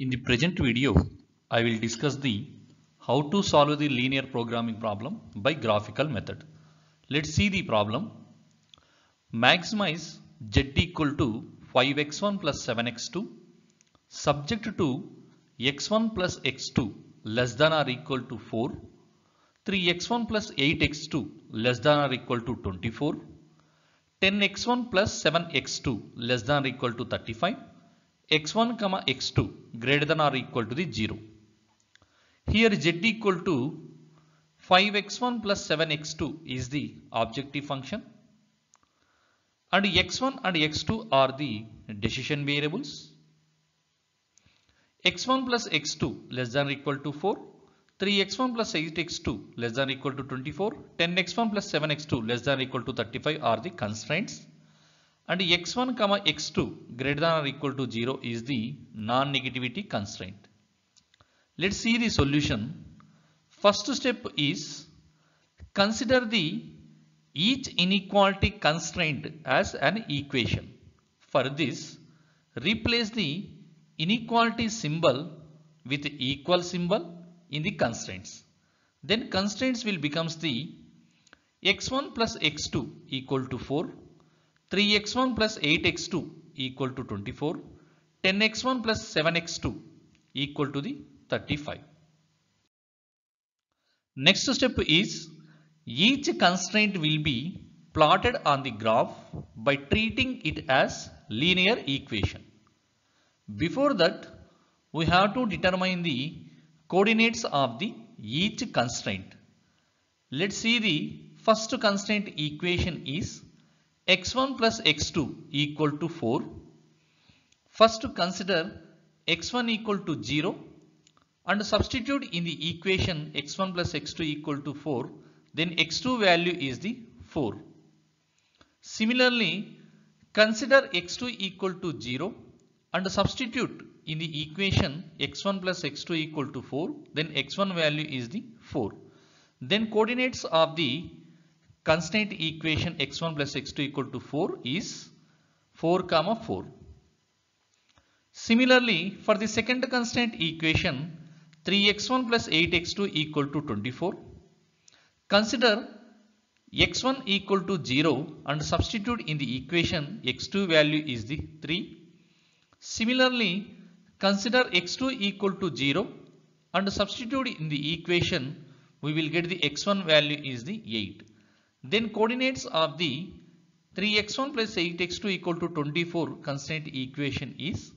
In the present video, I will discuss the how to solve the linear programming problem by graphical method. Let's see the problem. Maximize z equal to 5x1 plus 7x2 subject to x1 plus x2 less than or equal to 4, 3x1 plus 8x2 less than or equal to 24, 10x1 plus 7x2 less than or equal to 35, x1 comma x2 greater than or equal to the 0. Here z equal to 5x1 plus 7x2 is the objective function and x1 and x2 are the decision variables. x1 plus x2 less than or equal to 4, 3x1 plus 8x2 less than or equal to 24, 10x1 plus 7x2 less than or equal to 35 are the constraints and x1 comma x2 greater than or equal to 0 is the non-negativity constraint. Let's see the solution. First step is consider the each inequality constraint as an equation. For this, replace the inequality symbol with equal symbol in the constraints. Then constraints will becomes the x1 plus x2 equal to 4, 3x1 plus 8x2 equal to 24, 10x1 plus 7x2 equal to the 35. Next step is each constraint will be plotted on the graph by treating it as linear equation. Before that, we have to determine the coordinates of the each constraint. Let's see the first constraint equation is x1 plus x2 equal to 4. First consider x1 equal to 0 and substitute in the equation x1 plus x2 equal to 4 then x2 value is the 4. Similarly consider x2 equal to 0 and substitute in the equation x1 plus x2 equal to 4 then x1 value is the 4. Then coordinates of the constraint equation x1 plus x2 equal to 4 is 4 comma 4. Similarly for the second constraint equation 3x1 plus 8x2 equal to 24. Consider x1 equal to 0 and substitute in the equation x2 value is the 3. Similarly, consider x2 equal to 0 and substitute in the equation we will get the x1 value is the 8. Then coordinates of the 3x1 plus 8x2 equal to 24 constraint equation is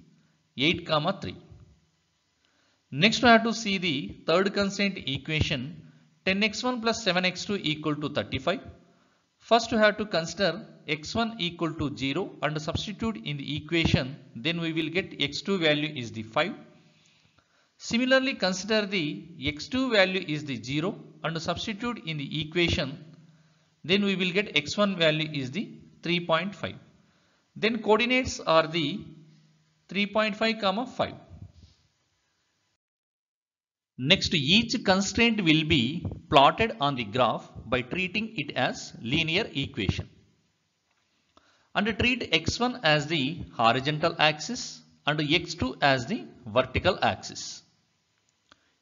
8 comma 3. Next we have to see the third constraint equation 10x1 plus 7x2 equal to 35. First we have to consider x1 equal to 0 and substitute in the equation then we will get x2 value is the 5. Similarly consider the x2 value is the 0 and substitute in the equation then we will get x1 value is the 3.5. Then coordinates are the 3.5 comma 5. Next each constraint will be plotted on the graph by treating it as linear equation. And treat x1 as the horizontal axis and x2 as the vertical axis.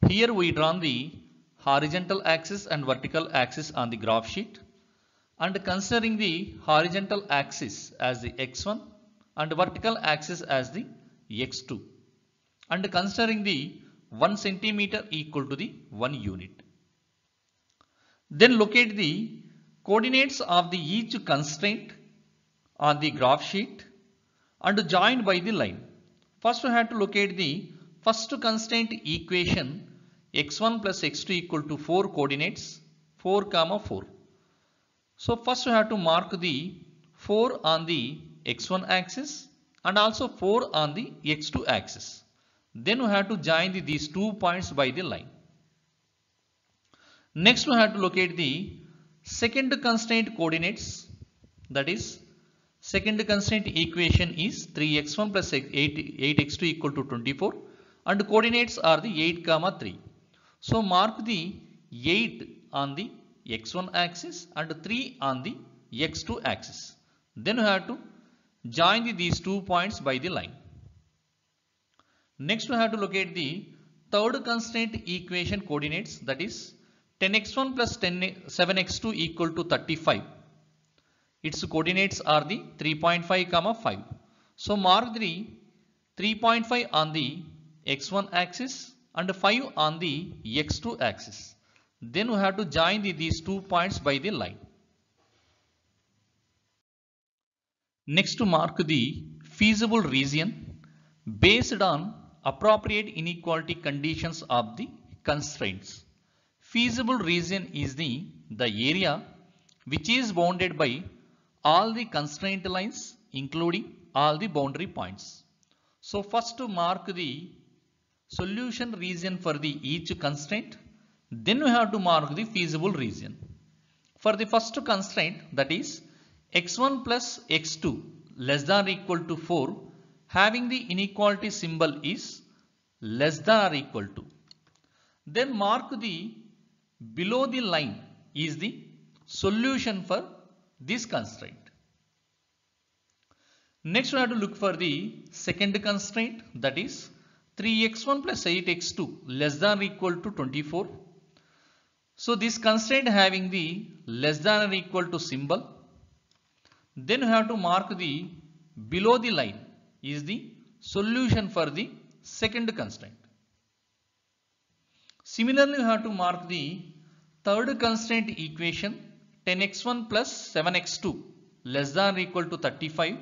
Here we draw the horizontal axis and vertical axis on the graph sheet and considering the horizontal axis as the x1 and vertical axis as the x2 and considering the 1 centimeter equal to the 1 unit. Then locate the coordinates of the each constraint on the graph sheet and joined by the line. First we have to locate the first constraint equation x1 plus x2 equal to 4 coordinates 4 comma 4. So first we have to mark the 4 on the x1 axis and also 4 on the x2 axis. Then we have to join the, these two points by the line. Next we have to locate the second constraint coordinates that is second constraint equation is 3x1 plus 8, 8x2 equal to 24 and coordinates are the 8 comma 3. So mark the 8 on the x1 axis and 3 on the x2 axis. Then we have to join the, these two points by the line. Next we have to locate the third constraint equation coordinates that is 10x1 plus 10, 7x2 equal to 35. Its coordinates are the 3.5 comma 5. So mark the 3.5 on the x1 axis and 5 on the x2 axis. Then we have to join the, these two points by the line. Next to mark the feasible region based on appropriate inequality conditions of the constraints. Feasible region is the, the area which is bounded by all the constraint lines including all the boundary points. So first to mark the solution region for the each constraint then we have to mark the feasible region. For the first constraint that is x1 plus x2 less than or equal to 4 having the inequality symbol is less than or equal to. Then mark the below the line is the solution for this constraint. Next we have to look for the second constraint that is 3x1 plus 8x2 less than or equal to 24 so this constraint having the less than or equal to symbol, then you have to mark the below the line is the solution for the second constraint. Similarly, you have to mark the third constraint equation 10x1 plus 7x2 less than or equal to 35.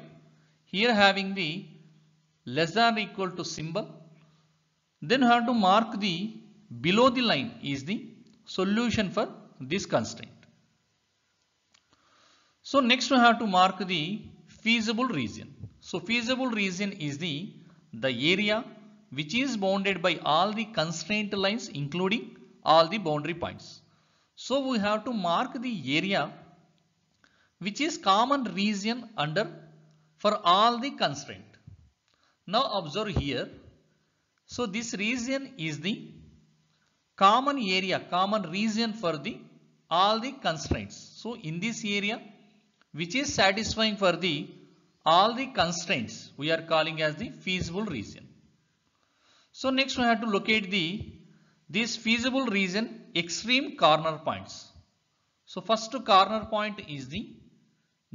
Here having the less than or equal to symbol. Then you have to mark the below the line is the solution for this constraint. So next we have to mark the feasible region. So feasible region is the, the area which is bounded by all the constraint lines including all the boundary points. So we have to mark the area which is common region under for all the constraint. Now observe here. So this region is the common area, common region for the all the constraints. So in this area which is satisfying for the all the constraints we are calling as the feasible region. So next we have to locate the this feasible region extreme corner points. So first corner point is the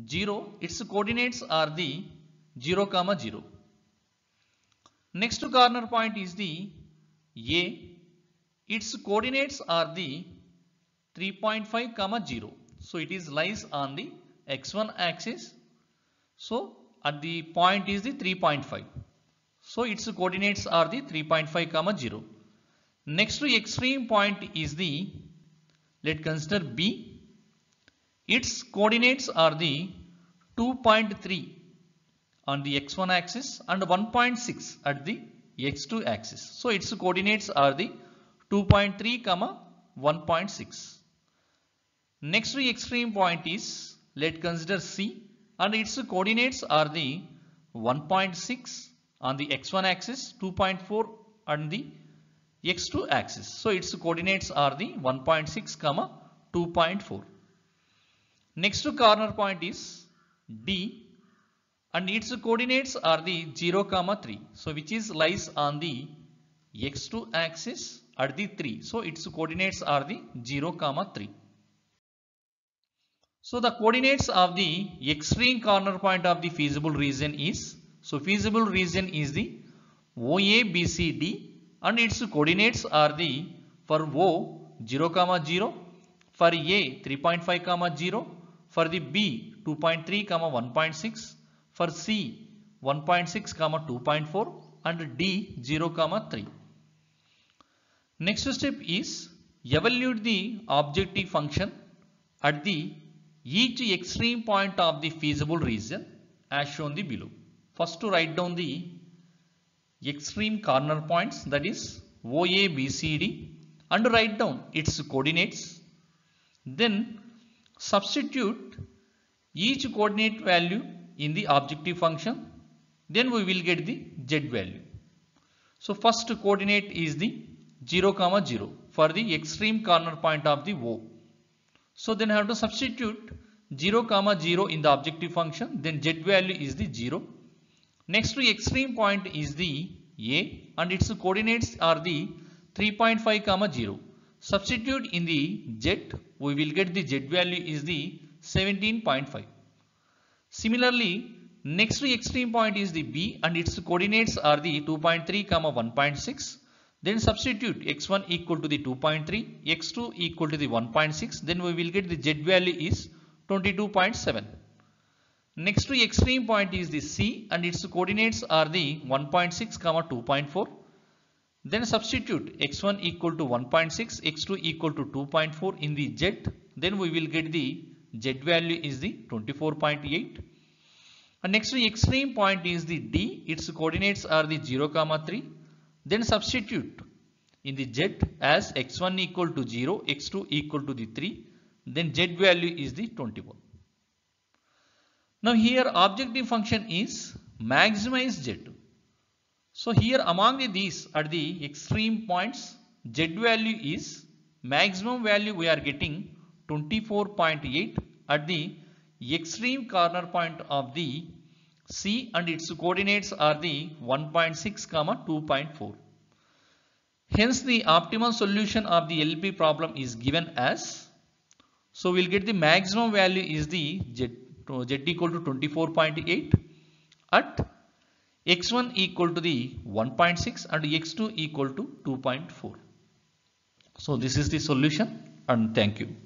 0, its coordinates are the 0 comma 0. Next to corner point is the A its coordinates are the 3.5 comma 0 so it is lies on the x1 axis. So at the point is the 3.5 so its coordinates are the 3.5 comma 0 next to extreme point is the let consider b. Its coordinates are the 2.3 on the x1 axis and 1.6 at the x2 axis. So its coordinates are the 2.3 comma 1.6. Next extreme point is let consider C and its coordinates are the 1.6 on the x1 axis 2.4 on the x2 axis. So its coordinates are the 1.6 comma 2.4. Next corner point is D and its coordinates are the 0 comma 3. So which is lies on the x2 axis at the 3. So its coordinates are the 0 comma 3. So the coordinates of the extreme corner point of the feasible region is so feasible region is the OABCD and its coordinates are the for O 0 comma 0 for A 3.5 comma 0 for the B 2.3 comma 1.6 for C 1.6 comma 2.4 and D 0 comma 3. Next step is evaluate the objective function at the each extreme point of the feasible region as shown the below. First to write down the extreme corner points that is OA, BCD and write down its coordinates. Then substitute each coordinate value in the objective function. Then we will get the Z value. So first coordinate is the 0 comma 0 for the extreme corner point of the O. So then I have to substitute 0 comma 0 in the objective function then z value is the 0. Next to extreme point is the A and its coordinates are the 3.5 comma 0. Substitute in the Z, we will get the Z value is the 17.5. Similarly, next to extreme point is the B and its coordinates are the 2.3 comma 1.6. Then substitute x1 equal to the 2.3, x2 equal to the 1.6. Then we will get the Z value is 22.7. Next to extreme point is the C and its coordinates are the 1.6 comma 2.4. Then substitute x1 equal to 1.6, x2 equal to 2.4 in the Z. Then we will get the Z value is the 24.8. And next to extreme point is the D. Its coordinates are the 0 comma 3. Then substitute in the Z as x1 equal to 0, x2 equal to the 3. Then Z value is the 21. Now here objective function is maximize Z. So here among the these at the extreme points Z value is maximum value we are getting 24.8 at the extreme corner point of the C and its coordinates are the 1.6 comma 2.4. Hence the optimal solution of the LP problem is given as so we'll get the maximum value is the Z, uh, Z equal to 24.8 at x1 equal to the 1.6 and x2 equal to 2.4. So this is the solution and thank you.